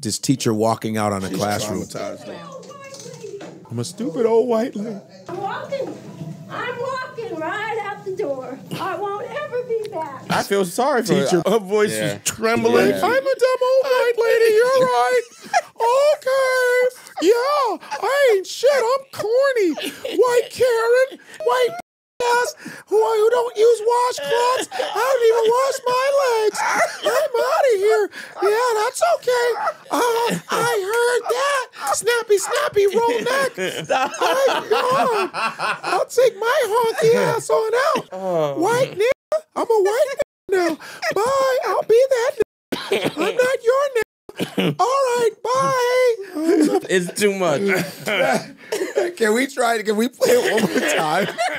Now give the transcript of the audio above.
this teacher walking out on a classroom. I'm a stupid old white lady. I'm walking. I'm walking right out the door. I won't ever be back. I feel sorry for Teacher- her. Her voice Yeah. is trembling. Yeah. I'm a dumb old white lady. You're right. Okay. Yeah, I ain't shit. I'm corny. White Karen. White ass who, who don't use washcloths. I don't even wash my legs. I'm out of here. Yeah, that's okay. Uh, I heard that. Snappy, snappy, roll neck. I'm gone. I'll take my honky ass on out. White nigga. I'm a white nigga now. Bye. I'll be that nigga. I'm not your nigga. All right, bye. It's too much. Can we try? Can we play it one more time?